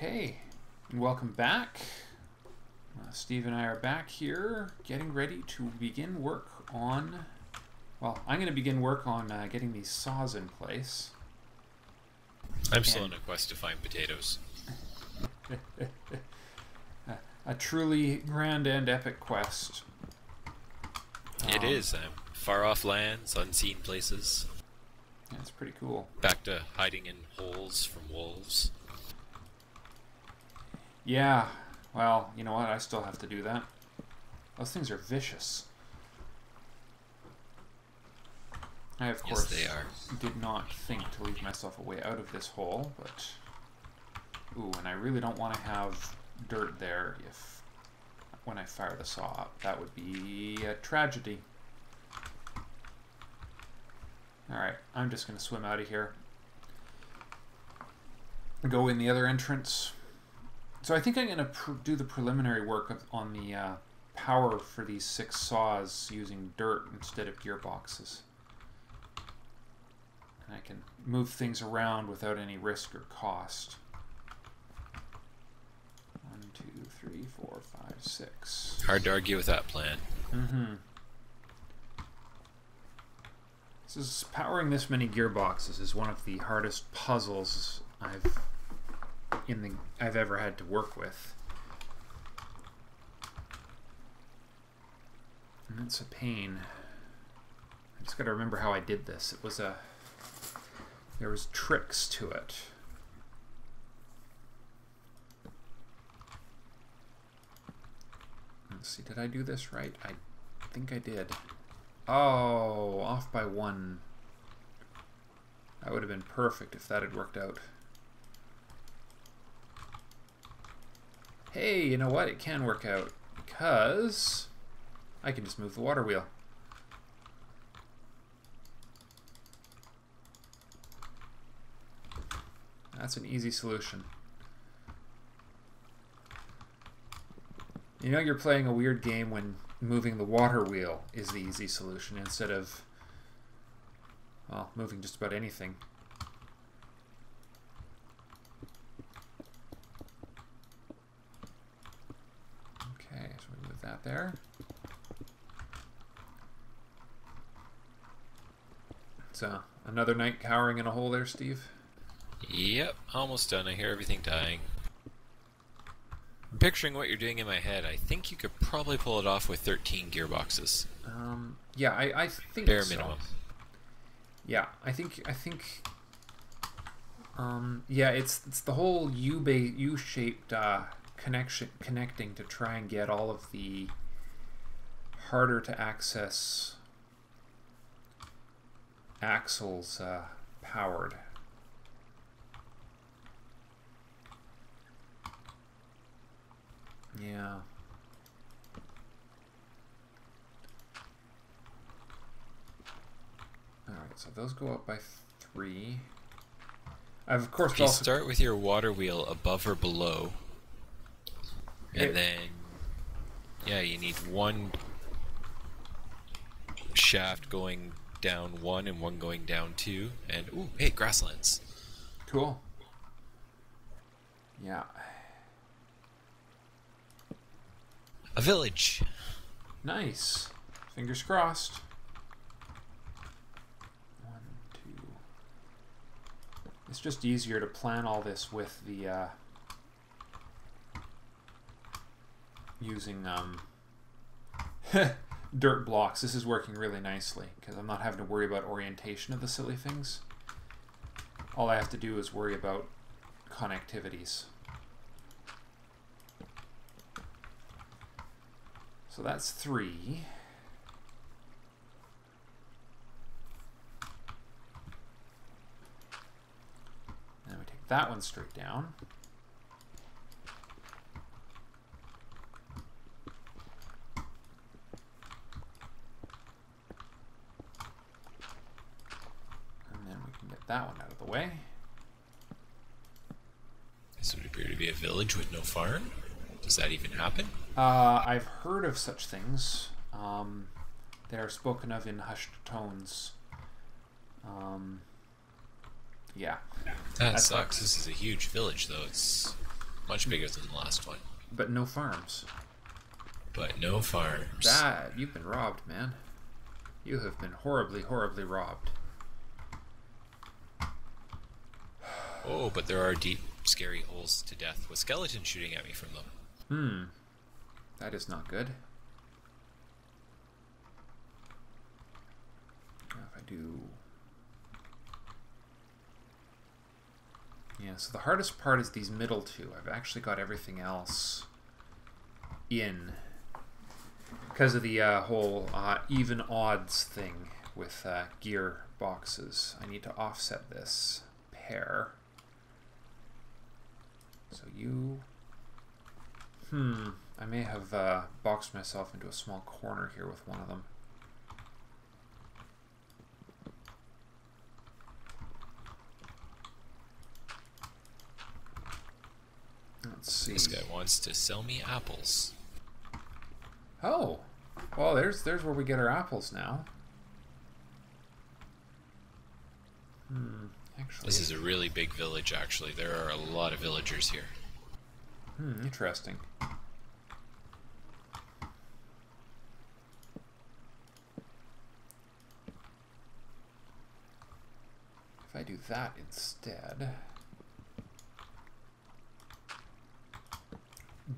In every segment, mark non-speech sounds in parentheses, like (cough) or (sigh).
Okay, welcome back. Uh, Steve and I are back here getting ready to begin work on. Well, I'm going to begin work on uh, getting these saws in place. I'm still on a quest to find potatoes. (laughs) a truly grand and epic quest. It um, is. Um, far off lands, unseen places. Yeah, it's pretty cool. Back to hiding in holes from wolves. Yeah, well, you know what? I still have to do that. Those things are vicious. I, of yes, course, they are. did not think to leave myself a way out of this hole, but... Ooh, and I really don't want to have dirt there if... when I fire the saw up. That would be a tragedy. Alright, I'm just going to swim out of here. Go in the other entrance. So I think I'm going to do the preliminary work of, on the uh, power for these six saws using dirt instead of gearboxes. And I can move things around without any risk or cost. One, two, three, four, five, six. Hard to argue with that plan. Mm-hmm. This is powering this many gearboxes is one of the hardest puzzles I've in the I've ever had to work with. And it's a pain. I just got to remember how I did this. It was a there was tricks to it. Let's see, did I do this right? I think I did. Oh, off by one. That would have been perfect if that had worked out. Hey, you know what? It can work out because I can just move the water wheel. That's an easy solution. You know you're playing a weird game when moving the water wheel is the easy solution instead of, well, moving just about anything. There. So, another night cowering in a hole there, Steve? Yep, almost done. I hear everything dying. I'm picturing what you're doing in my head. I think you could probably pull it off with 13 gearboxes. Um, yeah, I, I think bare so. minimum. Yeah, I think I think. Um, yeah, it's it's the whole U U shaped uh, connection connecting to try and get all of the harder to access axles uh, powered. Yeah. Alright, so those go up by three. I've of course you start with your water wheel above or below and then yeah you need one shaft going down one and one going down two. And ooh hey grasslands. Cool. Yeah. A village. Nice. Fingers crossed. One two. It's just easier to plan all this with the uh, using um, (laughs) dirt blocks. This is working really nicely because I'm not having to worry about orientation of the silly things. All I have to do is worry about connectivities. So that's three. And we take that one straight down. That one out of the way. This would appear to be a village with no farm. Does that even happen? Uh, I've heard of such things. Um, they are spoken of in hushed tones. Um, yeah. That That's sucks. This is a huge village, though. It's Much bigger than the last one. But no farms. But no farms. That you've been robbed, man. You have been horribly, horribly robbed. Oh, but there are deep, scary holes to death with skeletons shooting at me from them. Hmm. That is not good. If I do... Yeah, so the hardest part is these middle two. I've actually got everything else in because of the uh, whole uh, even odds thing with uh, gear boxes. I need to offset this pair. So you... Hmm, I may have uh, boxed myself into a small corner here with one of them. Let's see. This guy wants to sell me apples. Oh, well, there's there's where we get our apples now. Hmm. Actually, This is a really big village, actually. There are a lot of villagers here. Hmm, interesting. If I do that instead,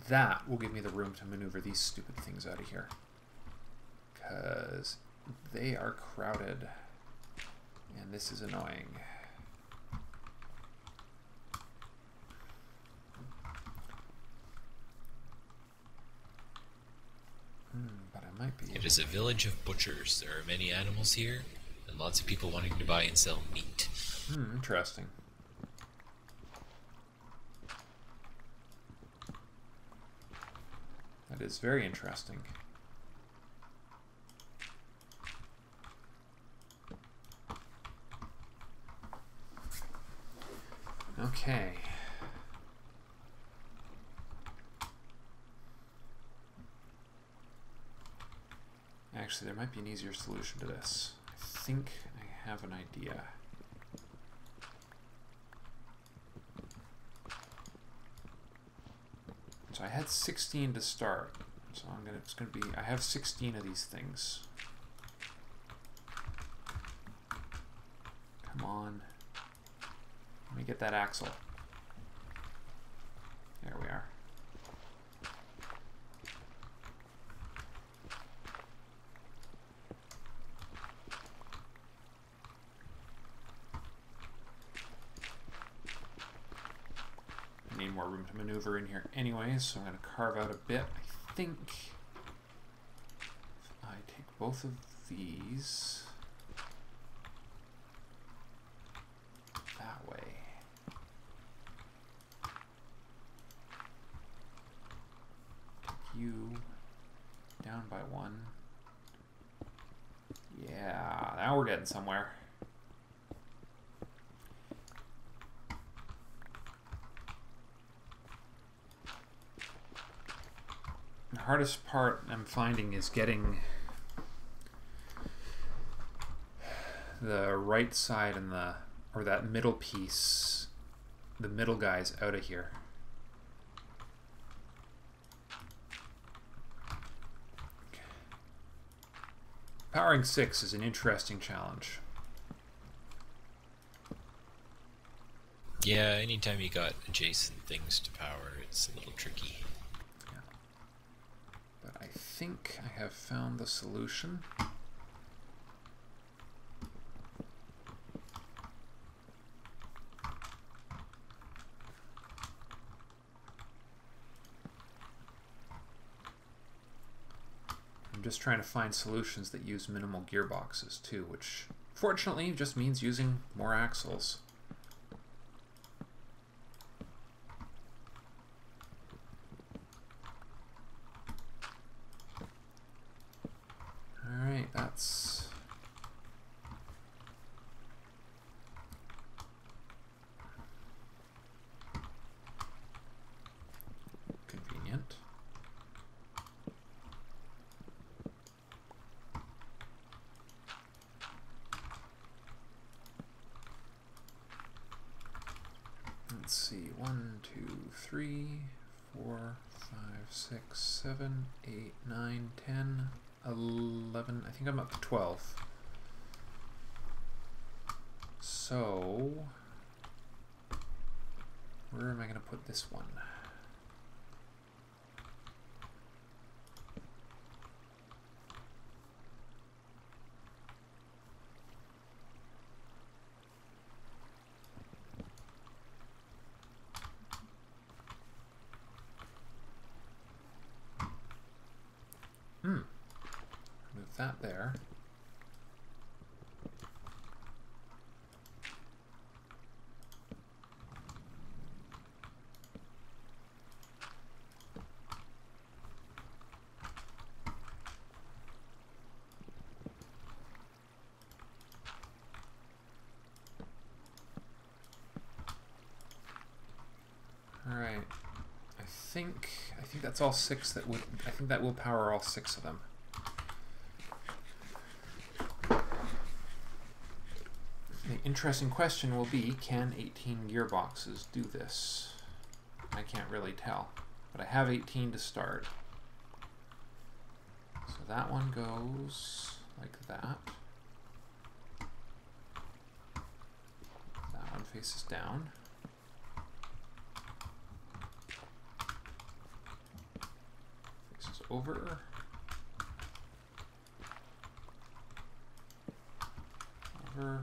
that will give me the room to maneuver these stupid things out of here. Because they are crowded. And this is annoying. Hmm, but I might be. It is a village of butchers. There are many animals here, and lots of people wanting to buy and sell meat. Hmm, interesting. That is very interesting. Okay. Actually, there might be an easier solution to this. I think I have an idea. So I had 16 to start. So I'm gonna it's gonna be I have 16 of these things. Come on. Let me get that axle. There we are. I need more room to anyways, so I'm going to carve out a bit. I think if I take both of these that way. Take you down by one. Yeah, now we're getting somewhere. The hardest part I'm finding is getting the right side and the or that middle piece, the middle guys out of here. Powering six is an interesting challenge. Yeah, anytime you got adjacent things to power, it's a little tricky. Think I have found the solution. I'm just trying to find solutions that use minimal gearboxes too, which fortunately just means using more axles. Alright, that's... Convenient. Let's let's see. One, two, three, four, five, six, seven, eight, nine, ten, eleven. I think I'm up to 12. So, where am I going to put this one? Hmm. Move that there. All right. I think I think that's all six that would I think that will power all six of them. The interesting question will be can 18 gearboxes do this? I can't really tell, but I have 18 to start. So that one goes like that. That one faces down. Faces over. Over.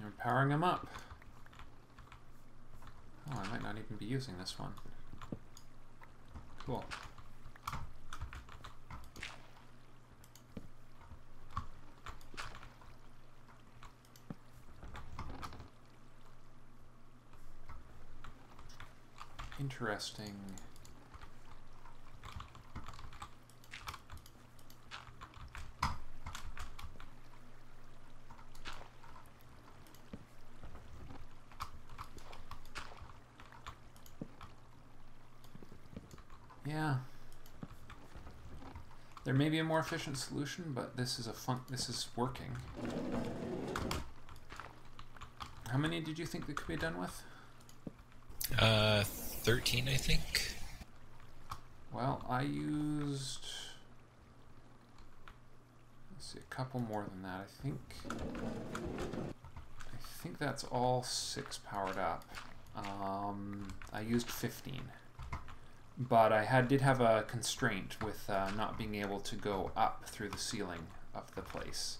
You're powering them up. Oh, I might not even be using this one. Cool. Interesting. Yeah. There may be a more efficient solution, but this is a fun. This is working. How many did you think that could be done with? Uh, 13, I think. Well, I used. Let's see, a couple more than that. I think. I think that's all six powered up. Um, I used 15 but I had did have a constraint with uh, not being able to go up through the ceiling of the place.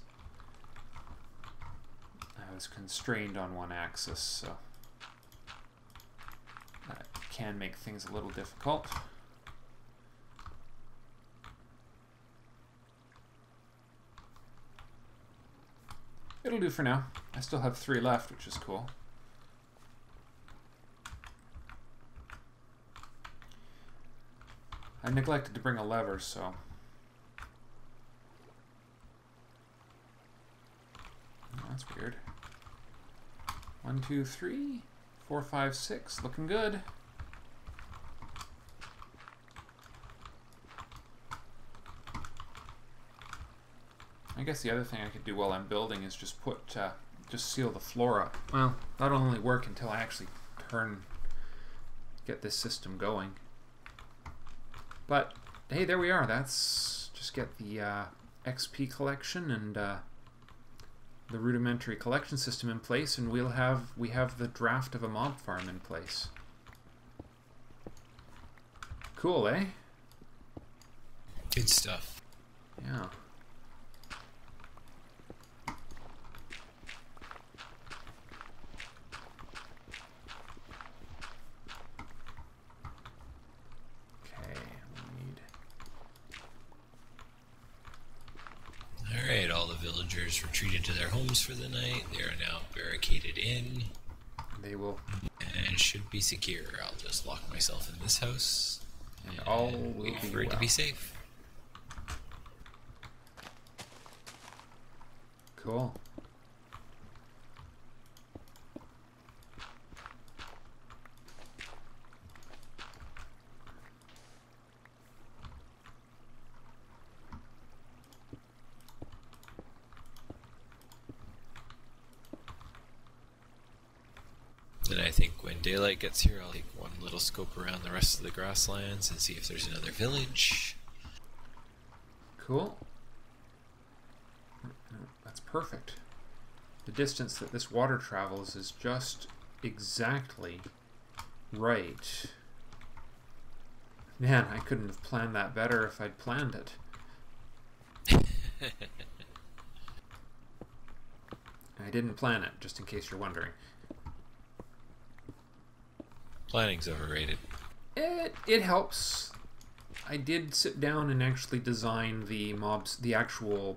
I was constrained on one axis, so that can make things a little difficult. It'll do for now. I still have three left, which is cool. I neglected to bring a lever, so. Oh, that's weird. One, two, three, four, five, six. Looking good. I guess the other thing I could do while I'm building is just put, uh, just seal the floor up. Well, that'll only work until I actually turn, get this system going. But hey, there we are. That's just get the uh, XP collection and uh, the rudimentary collection system in place, and we'll have we have the draft of a mob farm in place. Cool, eh? Good stuff. Yeah. Okay, we need Alright, all the villagers retreated to their homes for the night. They are now barricaded in they will and should be secure. I'll just lock myself in this house and all will wait be for it to be safe. Cool. Then I think gets here, I'll take one little scope around the rest of the grasslands and see if there's another village. Cool. That's perfect. The distance that this water travels is just exactly right. Man, I couldn't have planned that better if I'd planned it. (laughs) I didn't plan it, just in case you're wondering. Planning's overrated. It it helps. I did sit down and actually design the mobs, the actual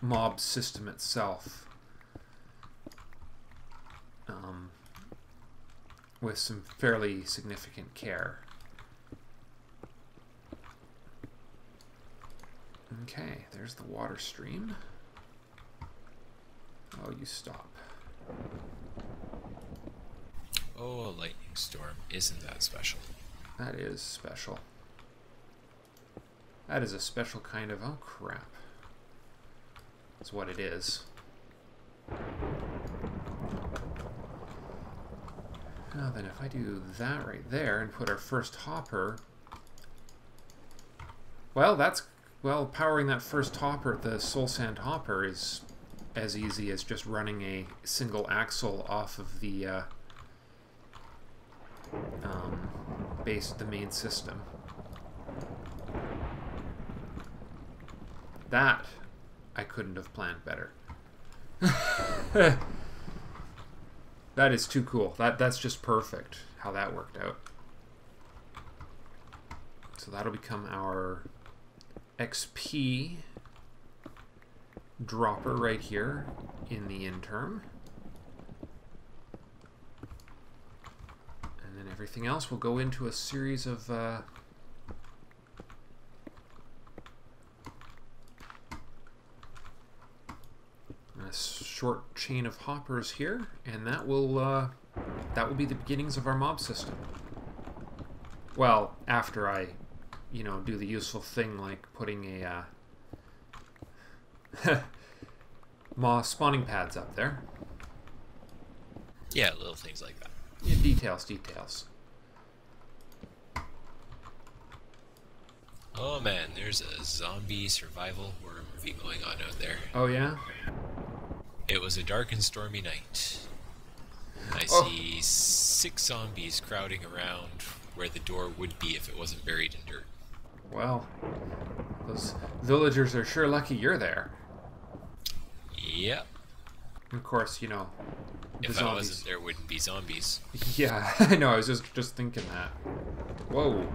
mob system itself, um, with some fairly significant care. Okay, there's the water stream. Oh, you stop. Oh, a lightning storm. Isn't that special? That is special. That is a special kind of. Oh, crap. That's what it is. Now then, if I do that right there and put our first hopper. Well, that's. Well, powering that first hopper, the Soul Sand hopper, is as easy as just running a single axle off of the. Uh, um, base the main system. That I couldn't have planned better. (laughs) that is too cool. That that's just perfect how that worked out. So that'll become our XP dropper right here in the interim. And then everything else will go into a series of uh, a short chain of hoppers here, and that will uh, that will be the beginnings of our mob system. Well, after I, you know, do the useful thing like putting a uh, (laughs) moss spawning pads up there. Yeah, little things like that. Yeah, details, details. Oh man, there's a zombie survival horror movie going on out there. Oh yeah. It was a dark and stormy night. I Oh. see six zombies crowding around where the door would be if it wasn't buried in dirt. Well, those villagers are sure lucky you're there. Yep. Of course, you know, the If I zombies. wasn't, there wouldn't be zombies. (laughs) Yeah, (laughs) I know. I was just just thinking that. Whoa.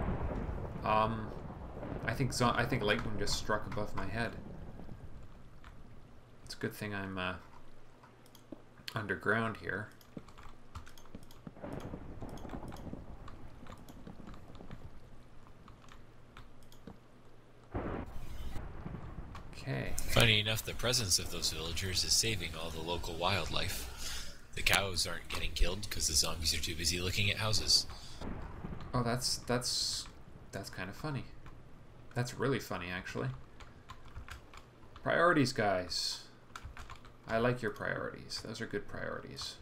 Um, I think zo- I think lightning just struck above my head. It's a good thing I'm uh, underground here. Okay. Funny enough, the presence of those villagers is saving all the local wildlife. The cows aren't getting killed because the zombies are too busy looking at houses. Oh, that's that's that's kind of funny. That's really funny, actually. Priorities, guys. I like your priorities. Those are good priorities.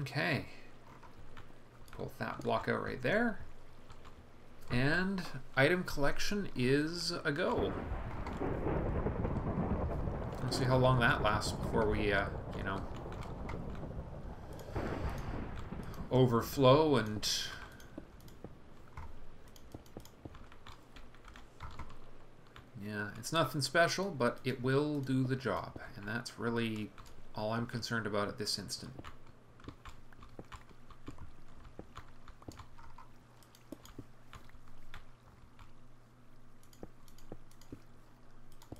Okay. Pull that block out right there. And item collection is a go. We'll see how long that lasts before we, uh, you know, overflow and yeah it's nothing special but it will do the job and that's really all i'm concerned about at this instant.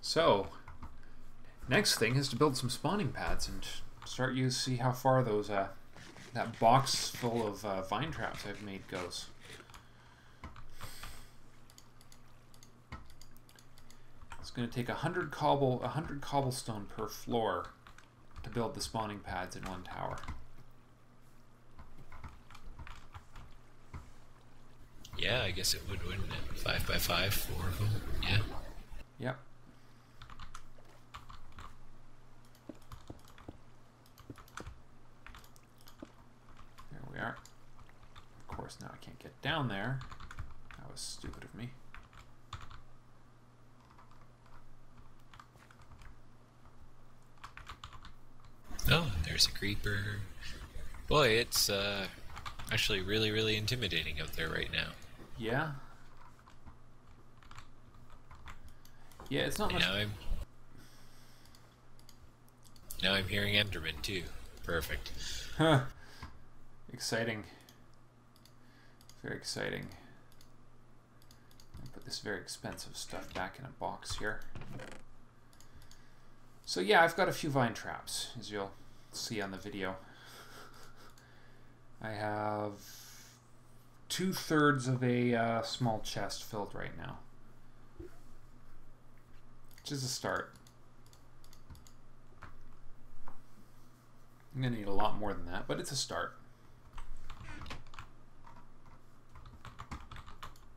So next thing is to build some spawning pads and start you see how far those uh that box full of uh, vine traps I've made goes. It's going to take a hundred cobble, a hundred cobblestone per floor to build the spawning pads in one tower. Yeah, I guess it would, wouldn't it? Five by five, four of them. Yeah. Yep. There we are. Of course, now I can't get down there. That was stupid of me. Oh, there's a creeper. Boy, it's uh, actually really, really intimidating out there right now. Yeah. Yeah, it's not much. Now I'm now I'm hearing Enderman too. Perfect. Huh. Exciting. Very exciting. Put this very expensive stuff back in a box here. So yeah, I've got a few vine traps, as you'll see on the video. I have two thirds of a uh, small chest filled right now. Which is a start. I'm gonna need a lot more than that, but it's a start.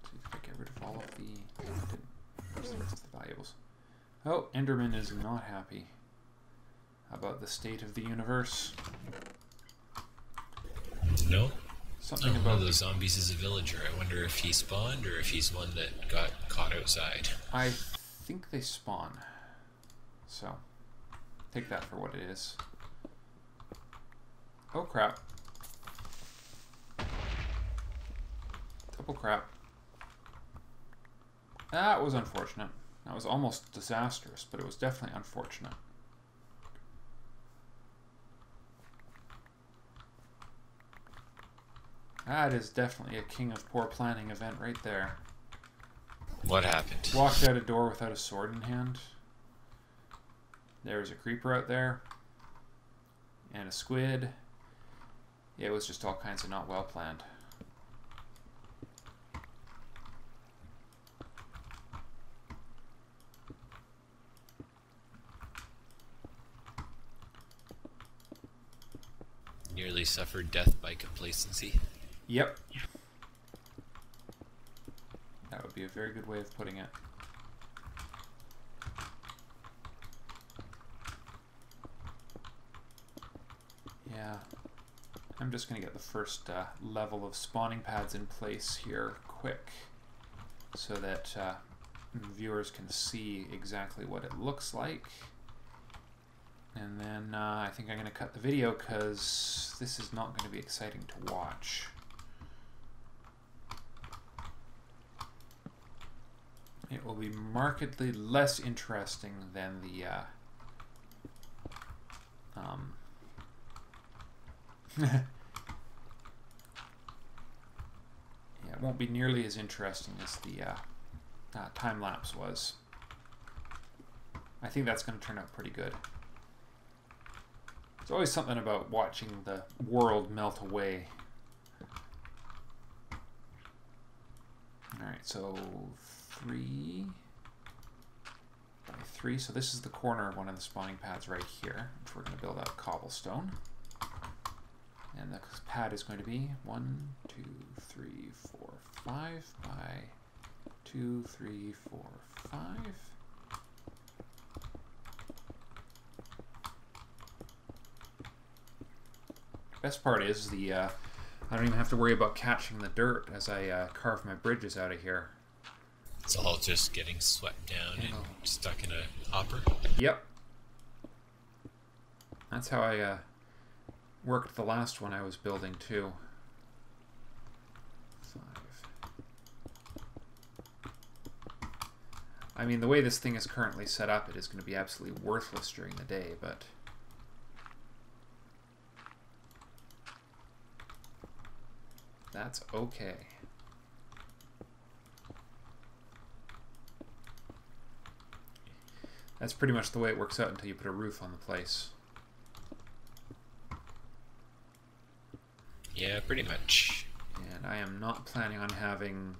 See if I get rid of all of the, where's the the valuables. Oh, Enderman is not happy about the state of the universe. No. Something Oh, one about of those zombies is a villager. I wonder if he spawned or if he's one that got caught outside. I think they spawn. So, take that for what it is. Oh crap. Double crap. That was unfortunate. That was almost disastrous, but it was definitely unfortunate. That is definitely a king of poor planning event right there. What happened? Walked out a door without a sword in hand. There was a creeper out there. And a squid. Yeah, it was just all kinds of not well planned. Suffered death by complacency. Yep. That would be a very good way of putting it. Yeah. I'm just going to get the first uh, level of spawning pads in place here quick so that uh, viewers can see exactly what it looks like. And then uh, I think I'm going to cut the video because this is not going to be exciting to watch. It will be markedly less interesting than the uh, um, (laughs) yeah, it won't be nearly as interesting as the uh, uh, time lapse was. I think that's going to turn out pretty good. There's always something about watching the world melt away. Alright, so three by three. So this is the corner of one of the spawning pads right here, which we're going to build out cobblestone. And the pad is going to be one, two, three, four, five by two, three, four, five. Best part is the uh, I don't even have to worry about catching the dirt as I uh, carve my bridges out of here. It's all just getting swept down and Oh. stuck in a hopper. Yep. That's how I uh, worked the last one I was building too. Five. I mean, the way this thing is currently set up, it is going to be absolutely worthless during the day, but... That's okay. That's pretty much the way it works out until you put a roof on the place. Yeah, pretty much. And I am not planning on having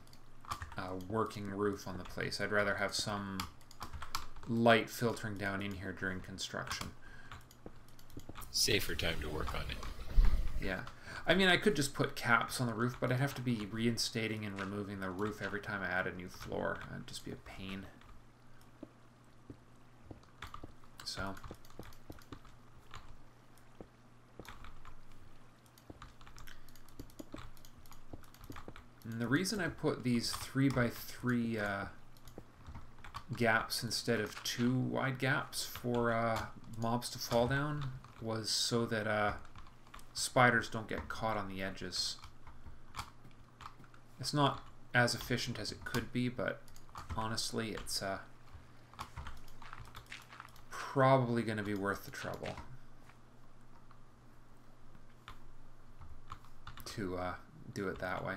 a working roof on the place. I'd rather have some light filtering down in here during construction. Safer time to work on it. Yeah. I mean, I could just put caps on the roof, but I'd have to be reinstating and removing the roof every time I add a new floor. It'd just be a pain. So. And the reason I put these 3 by 3 uh, gaps instead of two wide gaps for uh, mobs to fall down was so that uh, spiders don't get caught on the edges. It's not as efficient as it could be, but honestly, it's uh, probably going to be worth the trouble to uh, do it that way.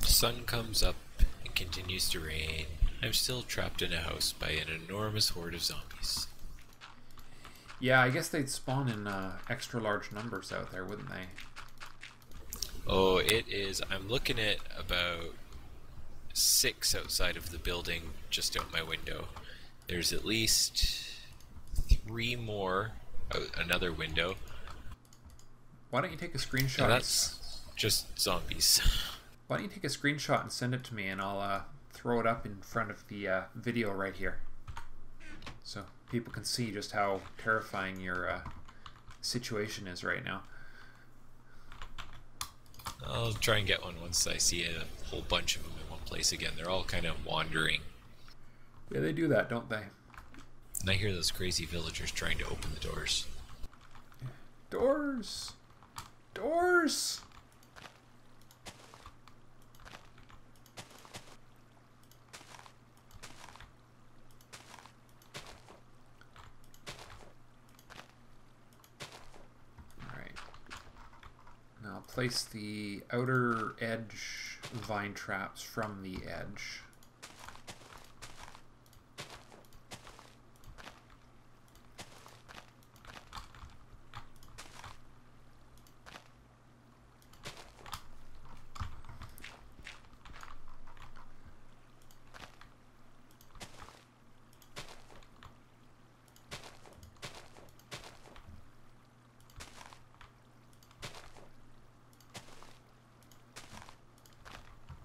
Sun comes up and continues to rain. I'm still trapped in a house by an enormous horde of zombies. Yeah, I guess they'd spawn in uh, extra large numbers out there, wouldn't they? Oh, it is. I'm looking at about six outside of the building just out my window. There's at least three more another window. Why don't you take a screenshot? And that's just zombies. (laughs) Why don't you take a screenshot and send it to me, and I'll uh, throw it up in front of the uh, video right here, so people can see just how terrifying your uh, situation is right now. I'll try and get one once I see a whole bunch of them in one place again. They're all kind of wandering. Yeah, they do that, don't they? And I hear those crazy villagers trying to open the doors. Doors! Doors! Alright. Now place the outer edge vine traps from the edge.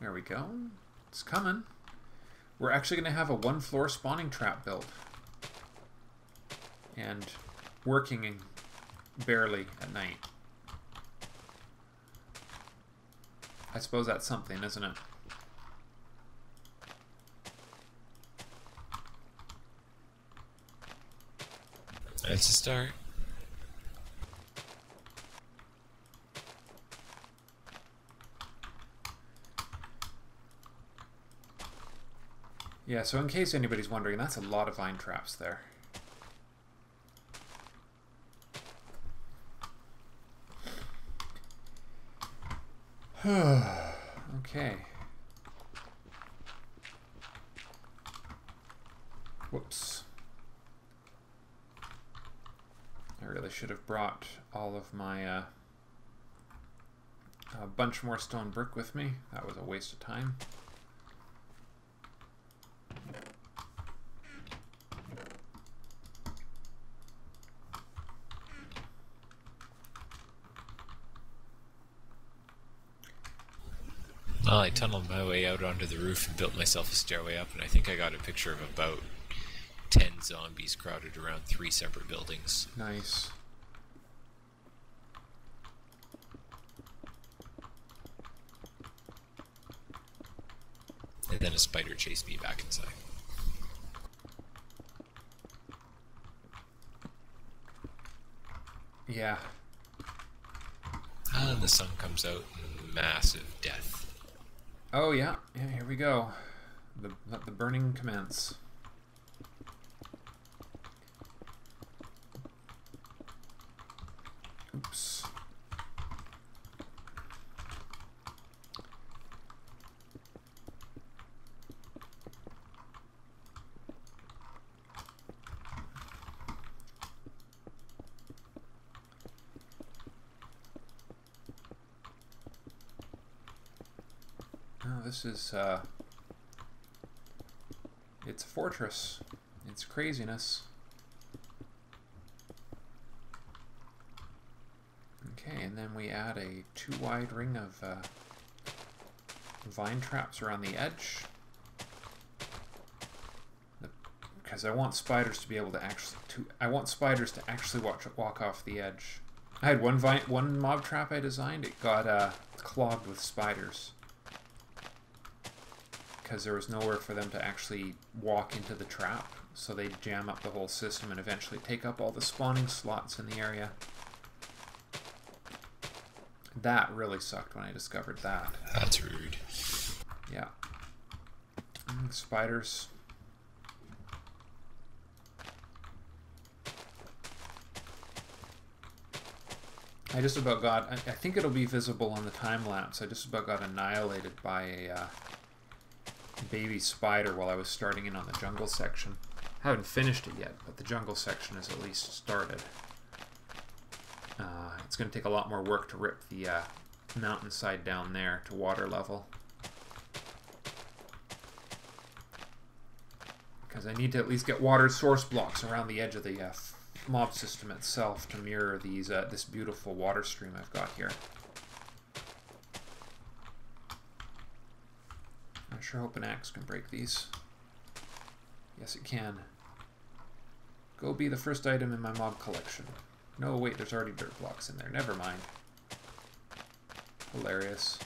There we go. It's coming. We're actually going to have a one floor spawning trap built. And working barely at night. I suppose that's something, isn't it? That's a start. Yeah, so in case anybody's wondering, that's a lot of vine traps there. (sighs) okay. Whoops. I really should have brought all of my uh, a bunch more stone brick with me. That was a waste of time. Well, I tunneled my way out onto the roof and built myself a stairway up, and I think I got a picture of about 10 zombies crowded around three separate buildings. Nice. And then a spider chased me back inside. Yeah. And the sun comes out massive death. Oh yeah. Yeah, here we go. The let the burning commence. Oh, this is uh, it's a fortress. It's craziness. Okay, and then we add a too wide ring of uh, vine traps around the edge. Because I want spiders to be able to actually to I want spiders to actually watch walk off the edge. I had one vine, one mob trap I designed. It got uh, clogged with spiders because there was nowhere for them to actually walk into the trap. So they jam up the whole system and eventually take up all the spawning slots in the area. That really sucked when I discovered that. That's rude. Yeah. Mm, spiders. I just about got, I, I think it'll be visible on the time lapse. I just about got annihilated by a uh, baby spider while I was starting in on the jungle section. I haven't finished it yet, but the jungle section is at least started. Uh, it's going to take a lot more work to rip the uh, mountainside down there to water level. Because I need to at least get water source blocks around the edge of the uh, mob system itself to mirror these uh, this beautiful water stream I've got here. Sure hope an axe can break these. Yes, it can. Go be the first item in my mob collection. No, wait, there's already dirt blocks in there. Never mind. Hilarious.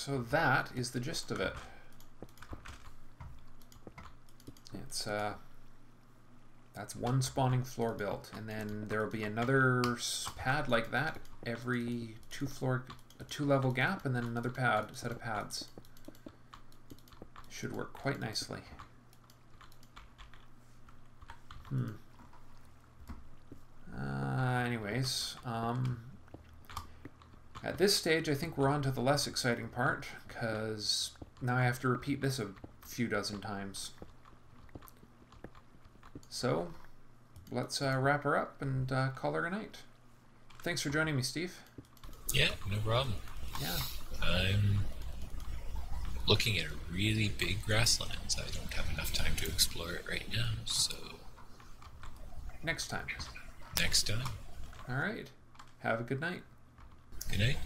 So that is the gist of it. It's uh, that's one spawning floor built, and then there will be another pad like that every two floor, a two level gap, and then another pad, set of pads. Should work quite nicely. Hmm. Uh, anyways, um, at this stage, I think we're on to the less exciting part, because now I have to repeat this a few dozen times. So, let's uh, wrap her up and uh, call her a night. Thanks for joining me, Steve. Yeah, no problem. Yeah. I'm looking at a really big grasslands. I don't have enough time to explore it right now, so Next time. next time. All right. Have a good night. Good night.